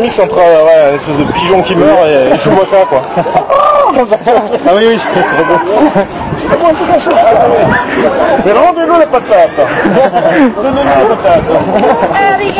mix entre euh, ouais, une espèce de pigeon qui meurt et, et je vois ça quoi. ah oui oui, c'est trop beau. Ah Mais rendez-nous la patate Donnez-nous la patate